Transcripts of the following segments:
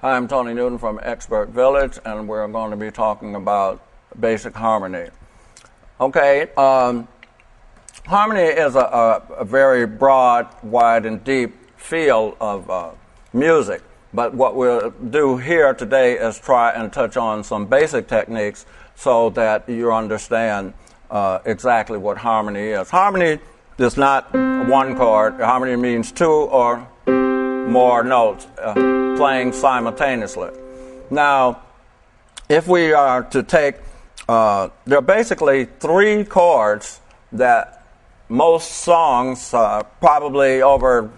Hi, I'm Tony Newton from Expert Village, and we're going to be talking about basic harmony. Okay, um, harmony is a, a, a, very broad, wide, and deep field of uh, music. But what we'll do here today is try and touch on some basic techniques so that you understand uh, exactly what harmony is. Harmony is not one chord, harmony means two or more notes uh, playing simultaneously. Now, if we are to take, uh, there are basically three chords that most songs, uh, probably over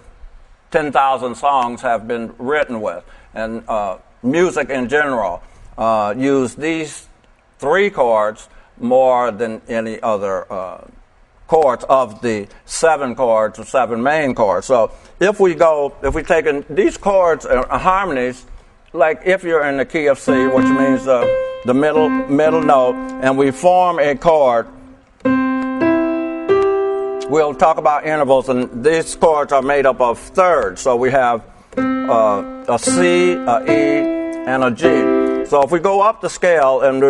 10,000 songs, have been written with. And uh, music in general uh, use these three chords more than any other uh, chords of the seven chords or seven main chords. So if we go, if we take in these chords and harmonies, like if you're in the key of C, which means the, the middle middle note, and we form a chord, we'll talk about intervals, and these chords are made up of thirds. So we have uh, a C, a E, and a G. So if we go up the scale and